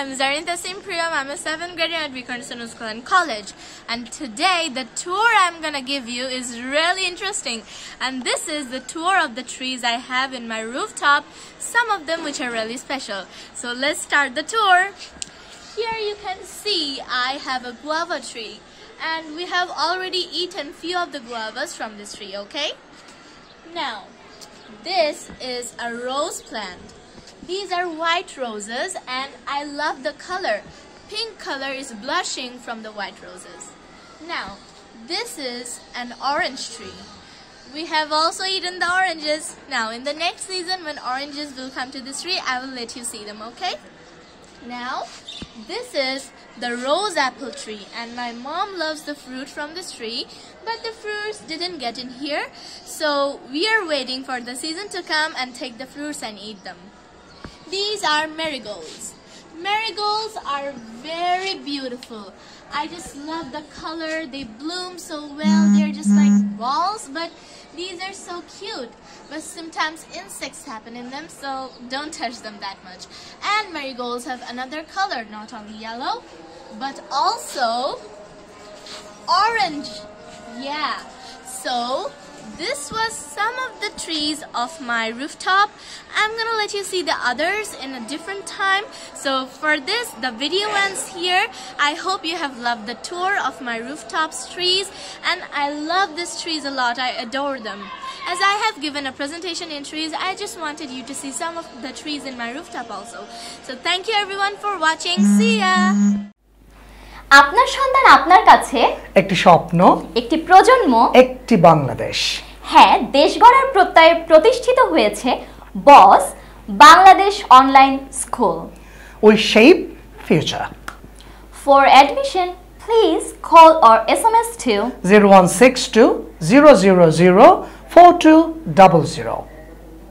I'm Zarinta Simpriam. I'm a 7th grader at Vikarna School and College. And today, the tour I'm gonna give you is really interesting. And this is the tour of the trees I have in my rooftop, some of them which are really special. So let's start the tour. Here you can see I have a guava tree. And we have already eaten few of the guavas from this tree, okay? Now, this is a rose plant. These are white roses and I love the color. Pink color is blushing from the white roses. Now, this is an orange tree. We have also eaten the oranges. Now, in the next season when oranges will come to this tree, I will let you see them, okay? Now, this is the rose apple tree and my mom loves the fruit from this tree but the fruits didn't get in here so we are waiting for the season to come and take the fruits and eat them. These are marigolds. Marigolds are very beautiful. I just love the color. They bloom so well. They're just like mm-hmm. balls, but these are so cute. But sometimes insects happen in them, so don't touch them that much. And marigolds have another color, not only yellow, but also orange. Yeah. So this was some of the trees of my rooftop. I'm gonna let you see the others in a different time. So for this, the video ends here. I hope you have loved the tour of my rooftops trees and I love these trees a lot. I adore them. As I have given a presentation in trees, I just wanted you to see some of the trees in my rooftop also. So thank you everyone for watching. See ya! আপনার সন্তান আপনার কাছে? একটি স্বপ্ন একটি প্রজন্ম? একটি বাংলাদেশ। হ্যাঁ দেশ গড়ার প্রত্যয়ে প্রতিষ্ঠিত হয়েছে boss Bangladesh online school. We shape future. For admission please call or S M S to zero one six two zero zero zero four two double zero.